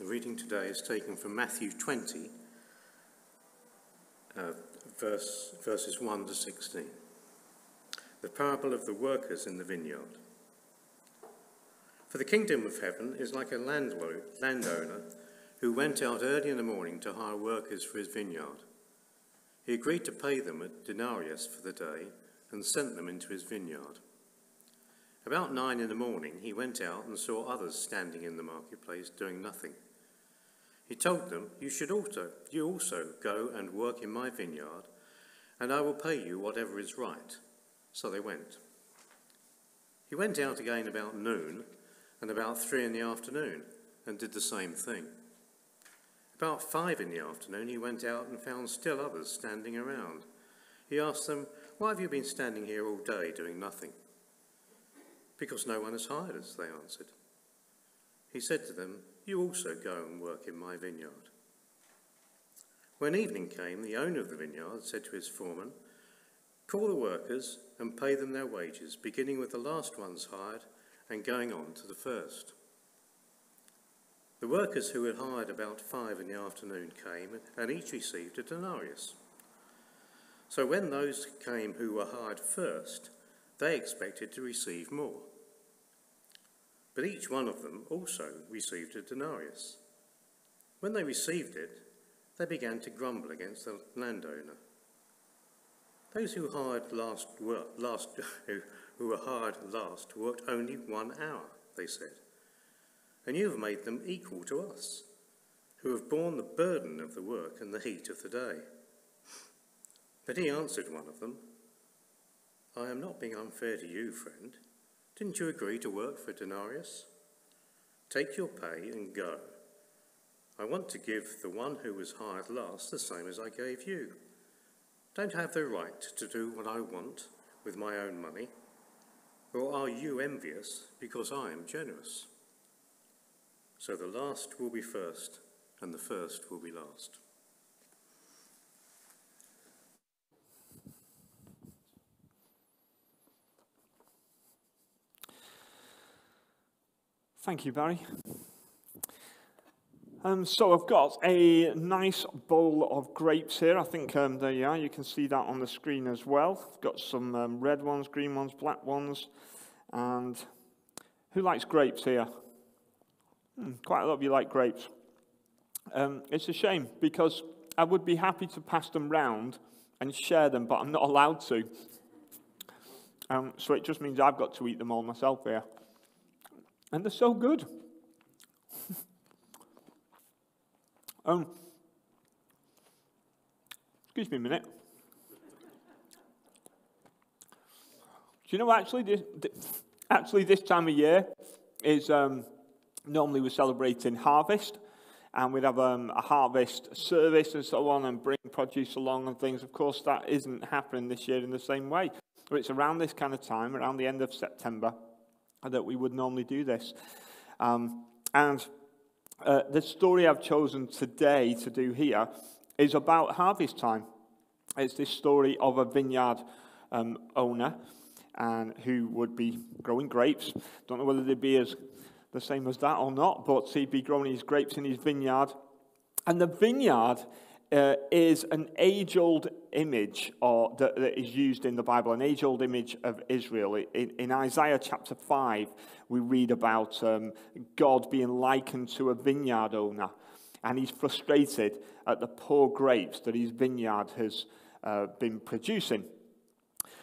The reading today is taken from Matthew 20, uh, verse, verses 1 to 16. The parable of the workers in the vineyard. For the kingdom of heaven is like a landowner who went out early in the morning to hire workers for his vineyard. He agreed to pay them a denarius for the day and sent them into his vineyard. About nine in the morning, he went out and saw others standing in the marketplace doing nothing. He told them, You should also, you also go and work in my vineyard, and I will pay you whatever is right. So they went. He went out again about noon and about three in the afternoon and did the same thing. About five in the afternoon, he went out and found still others standing around. He asked them, Why have you been standing here all day doing nothing? Because no one has hired us, they answered. He said to them, You also go and work in my vineyard. When evening came, the owner of the vineyard said to his foreman, Call the workers and pay them their wages, beginning with the last ones hired and going on to the first. The workers who had hired about five in the afternoon came, and each received a denarius. So when those came who were hired first, they expected to receive more. But each one of them also received a denarius. When they received it, they began to grumble against the landowner. Those who hired last, last who who were hired last worked only one hour, they said. And you have made them equal to us, who have borne the burden of the work and the heat of the day. But he answered one of them, I am not being unfair to you, friend. Didn't you agree to work for denarius? Take your pay and go. I want to give the one who was hired last the same as I gave you. Don't have the right to do what I want with my own money. Or are you envious because I am generous? So the last will be first, and the first will be last. Thank you, Barry. Um, so I've got a nice bowl of grapes here. I think um, there you are. You can see that on the screen as well. I've got some um, red ones, green ones, black ones. And who likes grapes here? Hmm, quite a lot of you like grapes. Um, it's a shame because I would be happy to pass them round and share them, but I'm not allowed to. Um, so it just means I've got to eat them all myself here. And they're so good. Um, excuse me a minute. Do you know actually this, actually this time of year is um, normally we're celebrating harvest and we'd have um, a harvest service and so on and bring produce along and things. Of course, that isn't happening this year in the same way. But it's around this kind of time, around the end of September, that we would normally do this. Um, and uh, the story I've chosen today to do here is about harvest time. It's this story of a vineyard um, owner and who would be growing grapes. Don't know whether they'd be as the same as that or not, but he'd be growing his grapes in his vineyard. And the vineyard uh, is an age old image or, that, that is used in the Bible, an age old image of Israel. In, in, Isaiah chapter 5, we read about um, God being likened to a vineyard owner, and he's frustrated at the poor grapes that his vineyard has uh, been producing.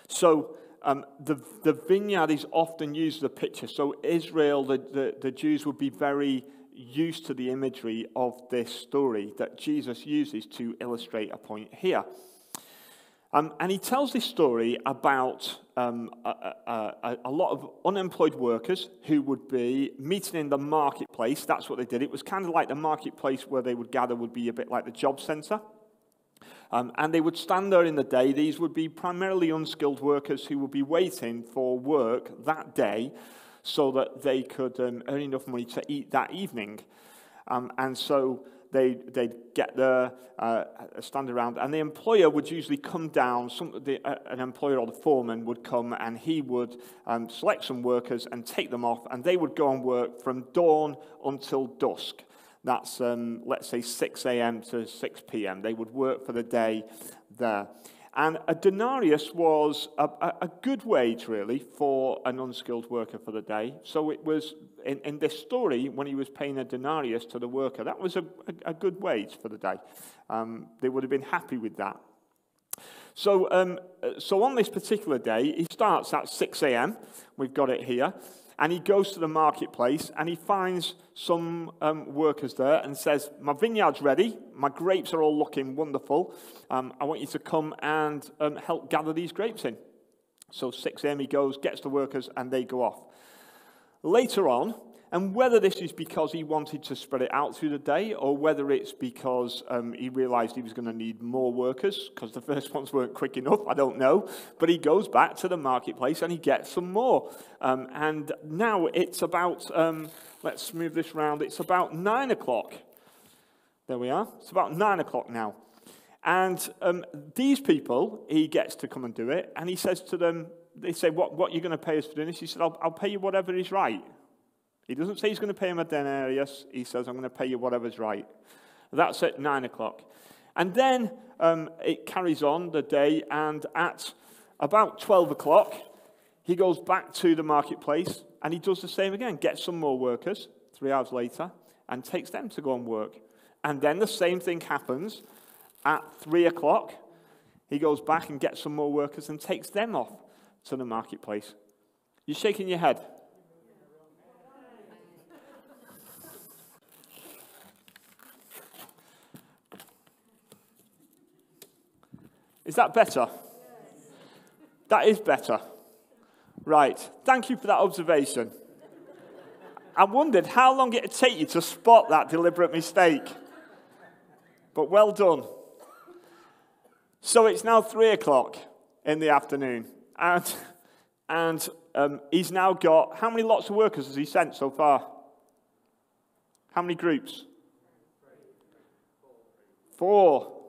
So, um, the, the vineyard is often used as a picture. So, Israel, the, the, the Jews would be very used to the imagery of this story that Jesus uses to illustrate a point here. Um, and he tells this story about um, a, a, a, lot of unemployed workers who would be meeting in the marketplace. That's what they did. It was kind of like the marketplace where they would gather, would be a bit like the job centre. Um, and they would stand there in the day. These would be primarily unskilled workers who would be waiting for work that day so that they could um, earn enough money to eat that evening. Um, and so they, they'd get there, uh, stand around, and the employer would usually come down, some, the, uh, an employer or the foreman would come and he would um, select some workers and take them off, and they would go and work from dawn until dusk. That's, um, let's say, 6 a.m. to 6 p.m. They would work for the day there. And a denarius was a, a, a, good wage, really, for an unskilled worker for the day. So it was, in, in this story, when he was paying a denarius to the worker, that was a, a, good wage for the day. Um, they would have been happy with that. So, um, so on this particular day, he starts at 6 a.m. We've got it here. And he goes to the marketplace and he finds some um, workers there and says, My vineyard's ready. My grapes are all looking wonderful. Um, I want you to come and um, help gather these grapes in. So 6 a.m. he goes, gets the workers, and they go off. Later on, and whether this is because he wanted to spread it out through the day or whether it's because um, he realized he was going to need more workers because the first ones weren't quick enough, I don't know. But he goes back to the marketplace and he gets some more. Um, and now it's about, um, let's move this round, it's about nine o'clock. There we are. It's about nine o'clock now. And um, these people, he gets to come and do it. And he says to them, they say, what, what are you going to pay us for doing this? He said, I'll, I'll pay you whatever is right. He doesn't say he's going to pay him a denarius. He says, I'm going to pay you whatever's right. That's at nine o'clock. And then um, it carries on the day, and at about 12 o'clock, he goes back to the marketplace and he does the same again, gets some more workers three hours later, and takes them to go and work. And then the same thing happens at three o'clock. He goes back and gets some more workers and takes them off to the marketplace. You're shaking your head. Is that better? That is better. Right. Thank you for that observation. I wondered how long it would take you to spot that deliberate mistake. But well done. So it's now three o'clock in the afternoon. And, and um, he's now got, how many lots of workers has he sent so far? How many groups? Four.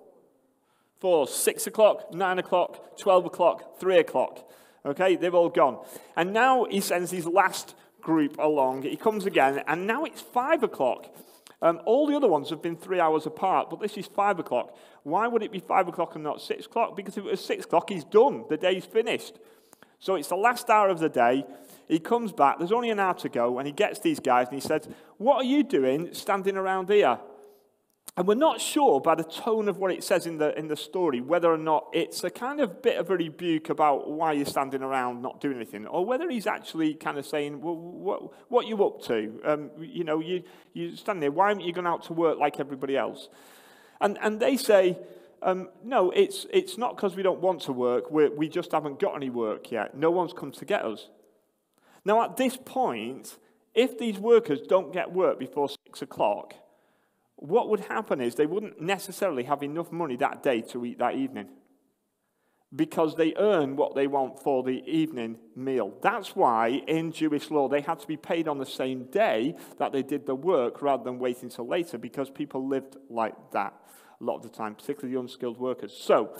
Four, six o'clock, nine o'clock, 12 o'clock, three o'clock. Okay, they've all gone. And now he sends his last group along. He comes again, and now it's five o'clock. Um, all the other ones have been three hours apart, but this is five o'clock. Why would it be five o'clock and not six o'clock? Because if it was six o'clock, he's done. The day's finished. So it's the last hour of the day. He comes back. There's only an hour to go, and he gets these guys and he says, What are you doing standing around here? And we're not sure by the tone of what it says in the, in the story whether or not it's a kind of bit of a rebuke about why you're standing around not doing anything, or whether he's actually kind of saying, well, what, what are you up to? Um, you know, you, you stand there, why aren't you going out to work like everybody else? And, and they say, um, no, it's, it's not because we don't want to work, we we just haven't got any work yet. No one's come to get us. Now, at this point, if these workers don't get work before six o'clock, what would happen is they wouldn't necessarily have enough money that day to eat that evening because they earn what they want for the evening meal. That's why in Jewish law they had to be paid on the same day that they did the work rather than waiting till later because people lived like that a lot of the time, particularly the unskilled workers. So,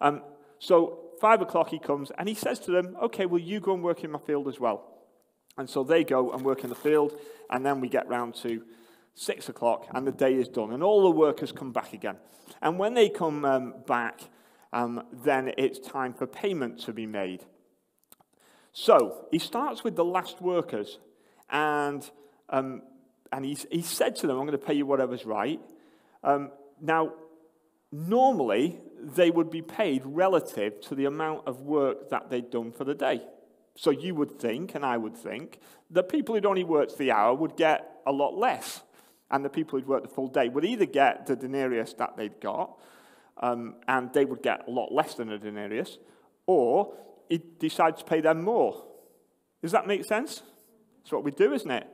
um, so five o'clock he comes and he says to them, okay, well, you go and work in my field as well. And so they go and work in the field, and then we get round to six o'clock, and the day is done. And all the workers come back again. And when they come um, back, um, then it's time for payment to be made. So he starts with the last workers, and, um, and he, he said to them, I'm going to pay you whatever's right. Um, now, normally, they would be paid relative to the amount of work that they'd done for the day. So you would think, and I would think, that people who'd only worked the hour would get a lot less and the people who'd worked the full day would either get the denarius that they'd got, um, and they would get a lot less than a denarius, or he'd decide to pay them more. Does that make sense? That's what we do, isn't it?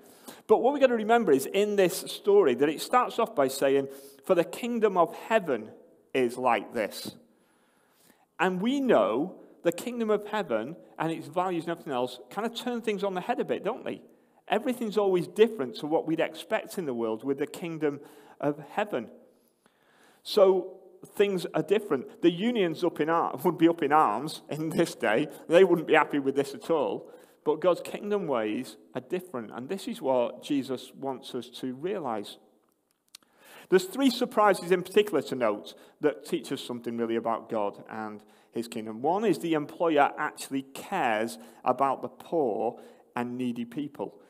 But what we've got to remember is in this story that it starts off by saying, For the kingdom of heaven is like this. And we know the kingdom of heaven and its values and everything else kind of turn things on the head a bit, don't they? Everything's always different to what we'd expect in the world with the kingdom of heaven. So things are different. The unions up in ar- would be up in arms in this day. They wouldn't be happy with this at all. But God's kingdom ways are different. And this is what Jesus wants us to realize. There's three surprises in particular to note that teach us something really about God and his kingdom. One is the employer actually cares about the poor and needy people.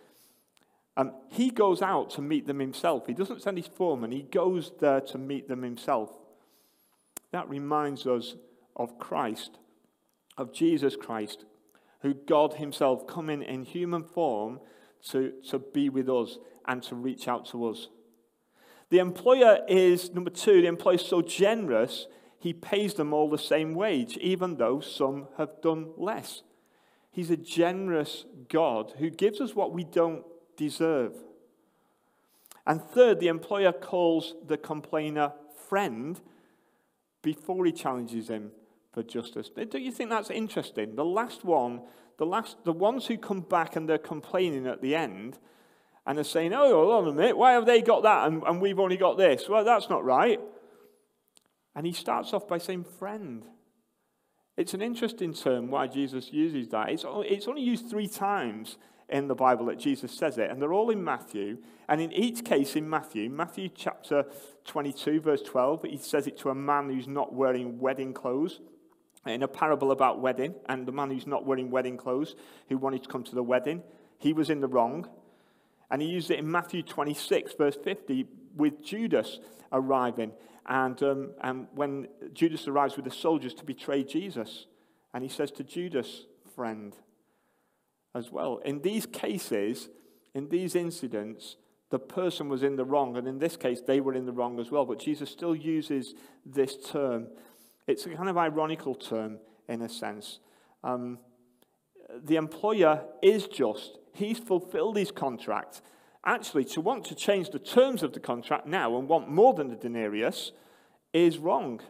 Um, he goes out to meet them himself. He doesn't send his foreman, he goes there to meet them himself. That reminds us of Christ, of Jesus Christ, who God himself coming in human form to, to be with us and to reach out to us. The employer is, number two, the employer is so generous, he pays them all the same wage, even though some have done less. He's a generous God who gives us what we don't deserve. And third, the employer calls the complainer friend before he challenges him for justice. Don't you think that's interesting? The last one, the last, the ones who come back and they're complaining at the end and are saying, "Oh, hold on a minute, why have they got that and, and we've only got this?" Well, that's not right. And he starts off by saying, "Friend." It's an interesting term why Jesus uses that. It's, it's only used three times in the Bible that Jesus says it, and they're all in Matthew. And in each case in Matthew, Matthew chapter 22, verse 12, he says it to a man who's not wearing wedding clothes in a parable about wedding, and the man who's not wearing wedding clothes, who wanted to come to the wedding, he was in the wrong. And he used it in Matthew 26, verse 50, with Judas arriving. And, um, and when Judas arrives with the soldiers to betray Jesus, and he says to Judas, friend, as well. In these cases, in these incidents, the person was in the wrong, and in this case, they were in the wrong as well. But Jesus still uses this term it's a kind of ironical term in a sense. Um, the employer is just, he's fulfilled his contract. Actually, to want to change the terms of the contract now and want more than the denarius is wrong.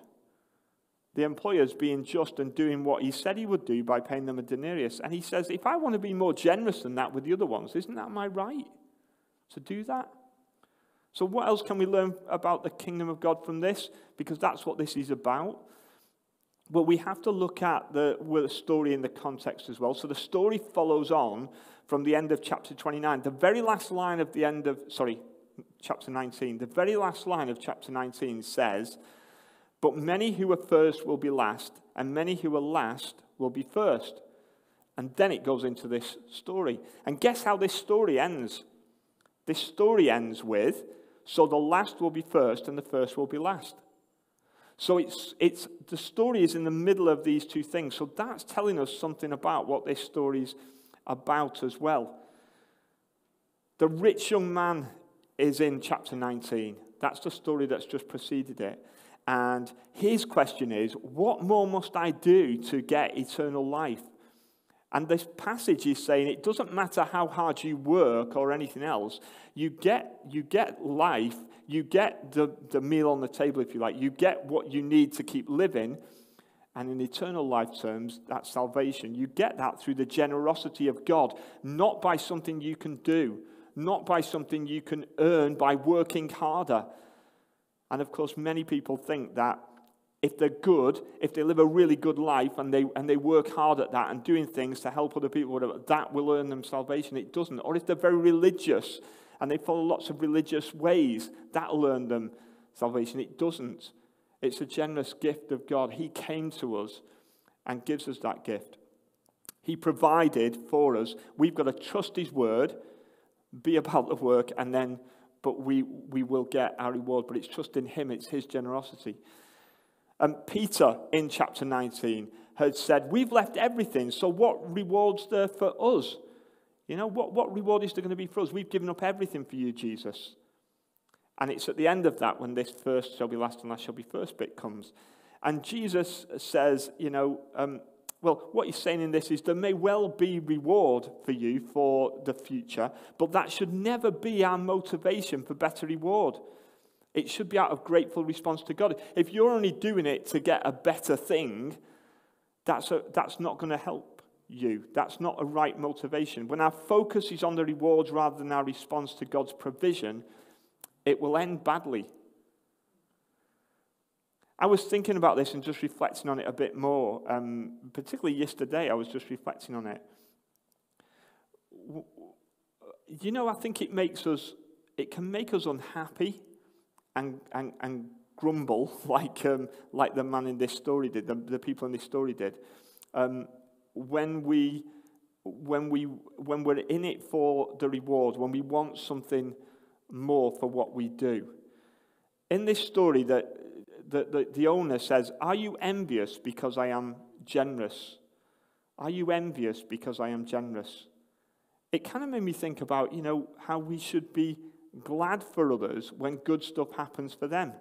The employer's being just and doing what he said he would do by paying them a denarius. And he says, if I want to be more generous than that with the other ones, isn't that my right to do that? So, what else can we learn about the kingdom of God from this? Because that's what this is about. But we have to look at the, the story in the context as well. So the story follows on from the end of chapter 29. The very last line of the end of, sorry, chapter 19. The very last line of chapter 19 says, But many who are first will be last, and many who are last will be first. And then it goes into this story. And guess how this story ends? This story ends with, So the last will be first, and the first will be last. So it's, it's, the story is in the middle of these two things. So that's telling us something about what this story's about as well. The rich young man is in chapter 19. That's the story that's just preceded it. And his question is, What more must I do to get eternal life? And this passage is saying it doesn't matter how hard you work or anything else, you get, you get life, you get the, the meal on the table, if you like, you get what you need to keep living. And in eternal life terms, that's salvation. You get that through the generosity of God, not by something you can do, not by something you can earn by working harder. And of course, many people think that if they're good, if they live a really good life and they, and they work hard at that and doing things to help other people, whatever, that will earn them salvation. It doesn't. Or if they're very religious and they follow lots of religious ways, that'll earn them salvation. It doesn't. It's a generous gift of God. He came to us and gives us that gift. He provided for us. We've got to trust His word, be about the work, and then, but we, we will get our reward. But it's trust in Him, it's His generosity. And Peter in chapter 19 had said, We've left everything, so what reward's there for us? You know, what, what reward is there going to be for us? We've given up everything for you, Jesus. And it's at the end of that when this first shall be last and last shall be first bit comes. And Jesus says, you know, um, well, what he's saying in this is there may well be reward for you for the future, but that should never be our motivation for better reward. It should be out of grateful response to God. If you're only doing it to get a better thing, that's, a, that's not going to help you. That's not a right motivation. When our focus is on the rewards rather than our response to God's provision, it will end badly. I was thinking about this and just reflecting on it a bit more. Um, particularly yesterday, I was just reflecting on it. You know, I think it makes us, it can make us unhappy and, and, and grumble like, um, like the man in this story did, the, the people in this story did. Um, when, we, when, we, when we're in it for the reward, when we want something more for what we do. In this story, that the, the, the owner says, Are you envious because I am generous? Are you envious because I am generous? It kind of made me think about, you know, how we should be glad for others when good stuff happens for them.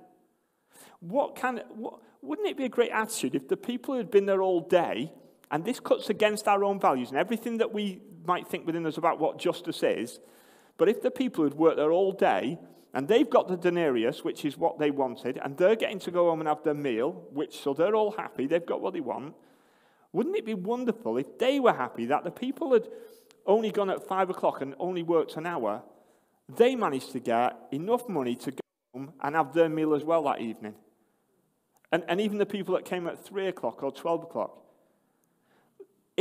What kind what, wouldn't it be a great attitude if the people who had been there all day, and this cuts against our own values and everything that we might think within us about what justice is, but if the people who'd worked there all day and they've got the denarius, which is what they wanted, and they're getting to go home and have their meal, which so they're all happy, they've got what they want. Wouldn't it be wonderful if they were happy that the people had only gone at five o'clock and only worked an hour, they managed to get enough money to go home and have their meal as well that evening? And, and even the people that came at three o'clock or 12 o'clock,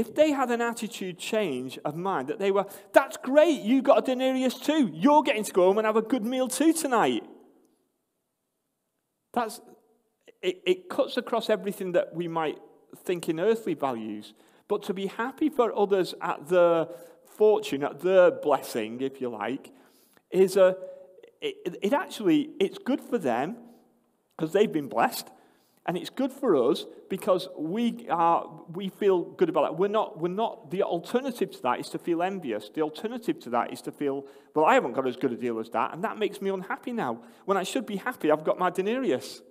if they had an attitude change of mind that they were, that's great, you got a denarius too. You're getting to go home and have a good meal too tonight. That's, it, it cuts across everything that we might think in earthly values. But to be happy for others at their fortune, at their blessing, if you like, is a, it, it actually, it's good for them because they've been blessed. And it's good for us because we, are, we feel good about it. We're not, we're not, the alternative to that is to feel envious. The alternative to that is to feel, well, I haven't got as good a deal as that, and that makes me unhappy now. When I should be happy, I've got my denarius.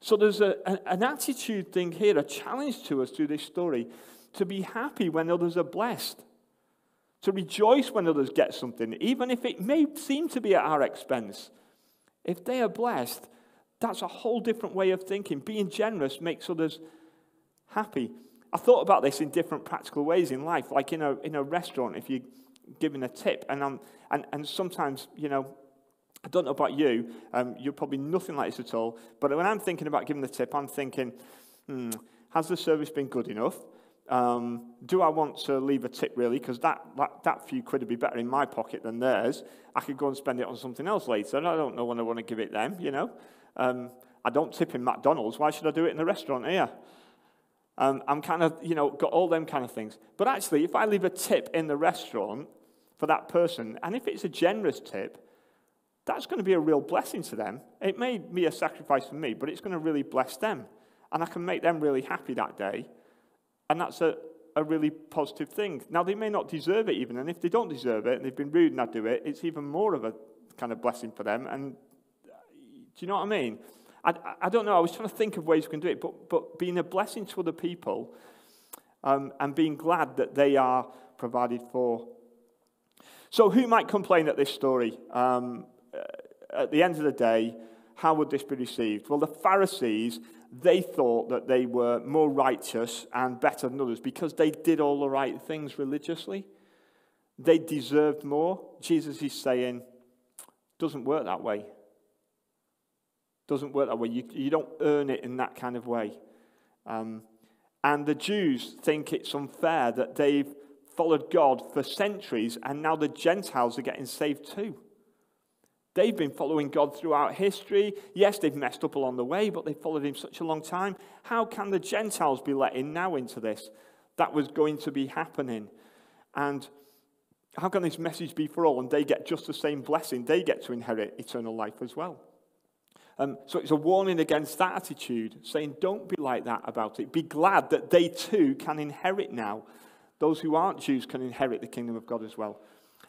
So there's a, an attitude thing here, a challenge to us through this story to be happy when others are blessed, to rejoice when others get something, even if it may seem to be at our expense. If they are blessed, that's a whole different way of thinking. Being generous makes others happy. I thought about this in different practical ways in life, like in a, in a restaurant, if you're giving a tip, and, I'm, and, and sometimes, you know, I don't know about you, um, you're probably nothing like this at all, but when I'm thinking about giving the tip, I'm thinking, hmm, has the service been good enough? Um, do I want to leave a tip really? Because that, that, that few quid would be better in my pocket than theirs. I could go and spend it on something else later. I don't know when I want to give it them, you know. Um, I don't tip in McDonald's. Why should I do it in the restaurant here? Um, I'm kind of, you know, got all them kind of things. But actually, if I leave a tip in the restaurant for that person, and if it's a generous tip, that's going to be a real blessing to them. It may be a sacrifice for me, but it's going to really bless them. And I can make them really happy that day. And that's a, a really positive thing. Now, they may not deserve it even. And if they don't deserve it and they've been rude and I do it, it's even more of a kind of blessing for them. And do you know what I mean? I, I don't know. I was trying to think of ways we can do it, but, but being a blessing to other people um, and being glad that they are provided for. So, who might complain at this story? Um, uh, at the end of the day, how would this be received? Well, the Pharisees, they thought that they were more righteous and better than others because they did all the right things religiously. They deserved more. Jesus is saying, doesn't work that way. Doesn't work that way. You, you don't earn it in that kind of way. Um, and the Jews think it's unfair that they've followed God for centuries and now the Gentiles are getting saved too. They've been following God throughout history. Yes, they've messed up along the way, but they've followed Him such a long time. How can the Gentiles be let in now into this? That was going to be happening. And how can this message be for all and they get just the same blessing? They get to inherit eternal life as well. Um, so it's a warning against that attitude, saying, don't be like that about it. Be glad that they too can inherit now. Those who aren't Jews can inherit the kingdom of God as well.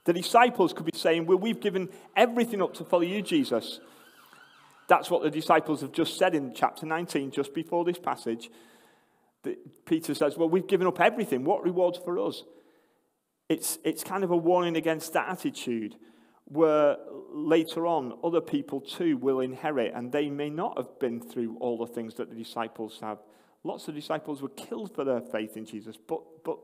The disciples could be saying, well, we've given everything up to follow you, Jesus. That's what the disciples have just said in chapter 19, just before this passage. That Peter says, well, we've given up everything. What rewards for us? It's, it's kind of a warning against that attitude where later on other people too will inherit, and they may not have been through all the things that the disciples have. Lots of disciples were killed for their faith in Jesus, but, but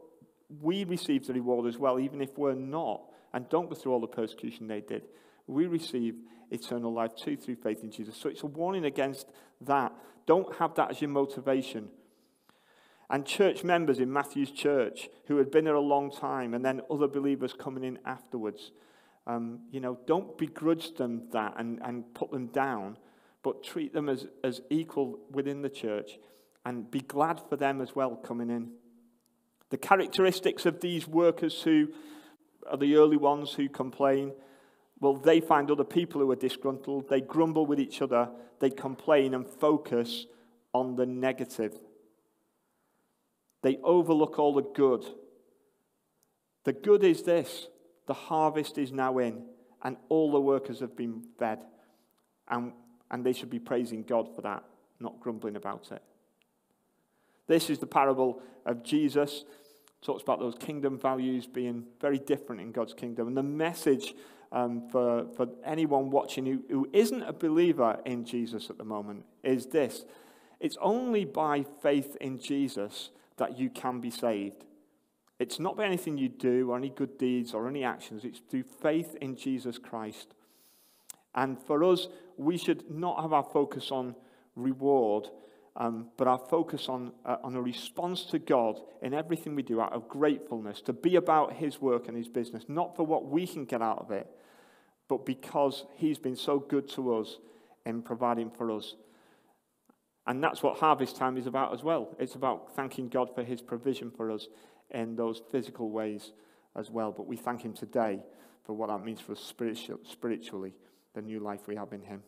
we receive the reward as well, even if we're not, and don't go through all the persecution they did. We receive eternal life too through faith in Jesus. So it's a warning against that. Don't have that as your motivation. And church members in Matthew's church who had been there a long time, and then other believers coming in afterwards Um, you know, don't begrudge them that and, and put them down, but treat them as, as equal within the church and be glad for them as well coming in. The characteristics of these workers who are the early ones who complain, well, they find other people who are disgruntled, they grumble with each other, they complain and focus on the negative. They overlook all the good. The good is this the harvest is now in, and all the workers have been fed. And, and they should be praising God for that, not grumbling about it. This is the parable of Jesus. Talks about those kingdom values being very different in God's kingdom. And the message um, for, for anyone watching who, who isn't a believer in Jesus at the moment is this it's only by faith in Jesus that you can be saved. It's not by anything you do or any good deeds or any actions, it's through faith in Jesus Christ. And for us, we should not have our focus on reward, um, but our focus on, uh, on a response to God in everything we do out of gratefulness, to be about His work and His business, not for what we can get out of it, but because He's been so good to us in providing for us. And that's what harvest time is about as well. It's about thanking God for His provision for us in those physical ways as well. But we thank Him today for what that means for us spiritually, the new life we have in Him.